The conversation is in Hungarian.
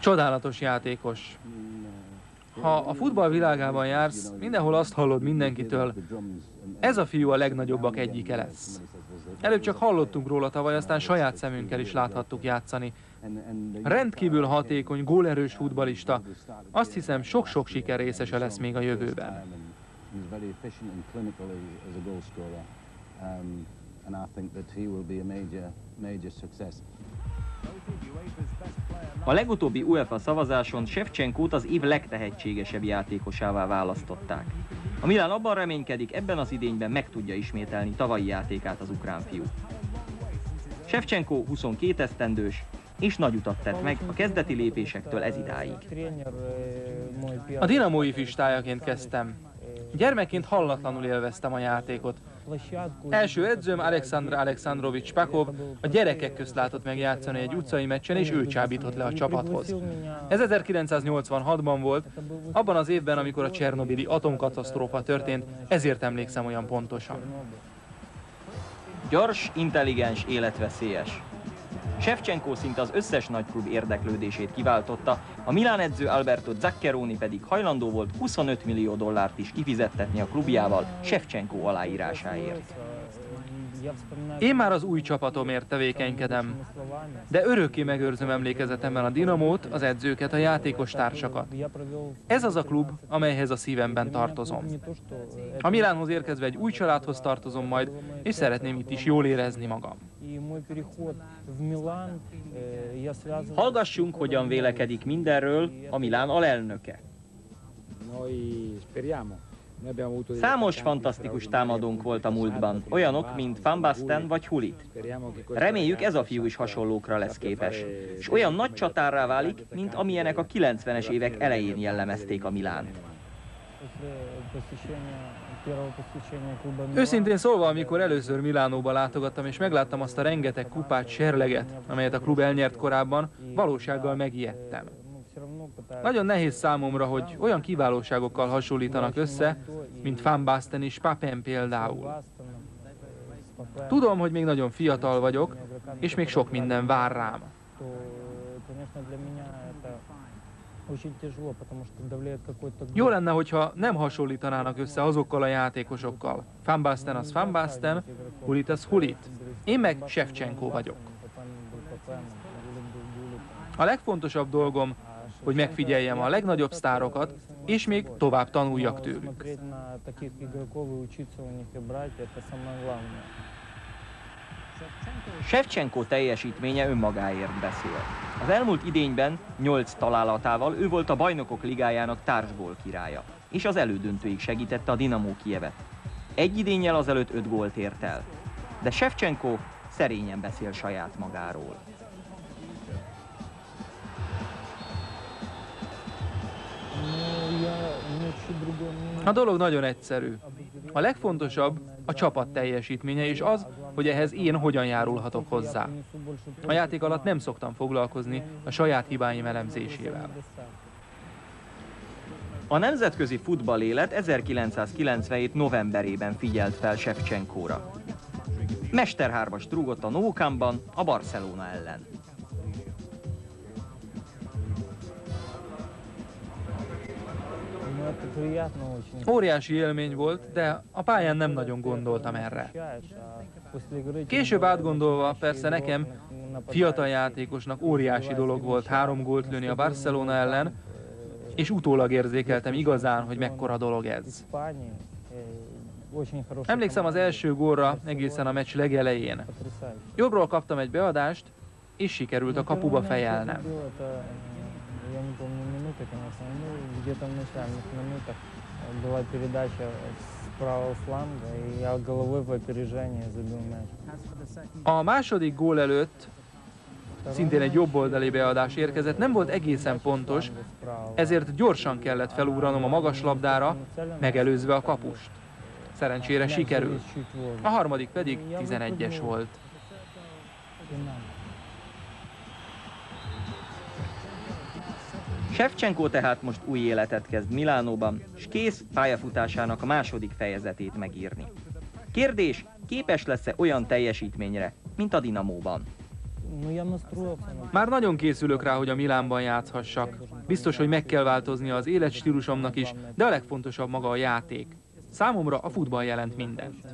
Csodálatos játékos. Ha a futball világában jársz, mindenhol azt hallod mindenkitől, ez a fiú a legnagyobbak egyike lesz. Előbb csak hallottunk róla tavaly, aztán saját szemünkkel is láthattuk játszani. Rendkívül hatékony, gólerős futbalista. Azt hiszem, sok-sok siker részese lesz még a jövőben. and I think that he will be a major, major success. A legutóbbi UEFA szavazáson Shevchenkót az év legtehetségesebb játékosává választották. A Milán abban reménykedik, ebben az idényben meg tudja ismételni tavalyi játékát az ukrán fiú. Shevchenko 22 esztendős, és nagy utat tett meg a kezdeti lépésektől ez idáig. A dinamói fistájaként kezdtem. Gyermekként hallatlanul élveztem a játékot. Első edzőm Alexandr Alexandrovics Pakov a gyerekek közt látott meg játszani egy utcai meccsen, és ő csábított le a csapathoz. Ez 1986-ban volt, abban az évben, amikor a Csernobili atomkatasztrófa történt, ezért emlékszem olyan pontosan. Gyors, intelligens, életveszélyes. Shevchenko szinte az összes nagyklub érdeklődését kiváltotta, a Milán edző Alberto Zaccheroni pedig hajlandó volt 25 millió dollárt is kifizettetni a klubjával Shevchenko aláírásáért. Én már az új csapatomért tevékenykedem, de örökké megőrzöm emlékezetemben a Dinamót, az edzőket, a játékos társakat. Ez az a klub, amelyhez a szívemben tartozom. A Milánhoz érkezve egy új családhoz tartozom majd, és szeretném itt is jól érezni magam. Hallgassunk, hogyan vélekedik mindenről a Milán alelnöke. Számos fantasztikus támadónk volt a múltban, olyanok, mint Van Basten vagy Hulit. Reméljük ez a fiú is hasonlókra lesz képes, és olyan nagy csatárrá válik, mint amilyenek a 90-es évek elején jellemezték a Milánt. Őszintén szólva, amikor először Milánóba látogattam, és megláttam azt a rengeteg kupát, serleget, amelyet a klub elnyert korábban, valósággal megijedtem. Nagyon nehéz számomra, hogy olyan kiválóságokkal hasonlítanak össze, mint Van Basten és Papen például. Tudom, hogy még nagyon fiatal vagyok, és még sok minden vár rám. Jó lenne, hogyha nem hasonlítanának össze azokkal a játékosokkal. Van Basten az Van Basten, Hulit az Hulit. Én meg Shevchenko vagyok. A legfontosabb dolgom, hogy megfigyeljem a legnagyobb sztárokat, és még tovább tanuljak tőlük. Shevchenko teljesítménye önmagáért beszél. Az elmúlt idényben 8 találatával ő volt a bajnokok ligájának társgól királya, és az elődöntőig segítette a Dinamo Kievet. Egy idényel azelőtt 5 gólt ért el. De Shevchenko szerényen beszél saját magáról. A dolog nagyon egyszerű. A legfontosabb a csapat teljesítménye, és az, hogy ehhez én hogyan járulhatok hozzá. A játék alatt nem szoktam foglalkozni a saját hibáim elemzésével. A nemzetközi futballélet 1997 novemberében figyelt fel Shevchenkóra. Mesterhármas trúgott a Nou a Barcelona ellen. Óriási élmény volt, de a pályán nem nagyon gondoltam erre. Később átgondolva, persze nekem, fiatal játékosnak óriási dolog volt három gólt lőni a Barcelona ellen, és utólag érzékeltem igazán, hogy mekkora dolog ez. Emlékszem az első gólra egészen a meccs legelején. Jobbról kaptam egy beadást, és sikerült a kapuba fejelnem Я не помню минуты, конечно, ну где-то в начальных минутах была передача с правого фланга, и я головой в опережение забил мяч. A második gól előtt szintén egy jobboldali beadás érkezett, nem volt egészen pontos, ezért gyorsan kellett felúranom a magas labdára, megelőzve a kapust. Szerencsére sikerült. A harmadik pedig 11-es volt. Shevchenko tehát most új életet kezd Milánóban, és kész pályafutásának a második fejezetét megírni. Kérdés, képes lesz-e olyan teljesítményre, mint a Dinamóban? Már nagyon készülök rá, hogy a Milánban játszhassak. Biztos, hogy meg kell változnia az életstílusomnak is, de a legfontosabb maga a játék. Számomra a futball jelent mindent.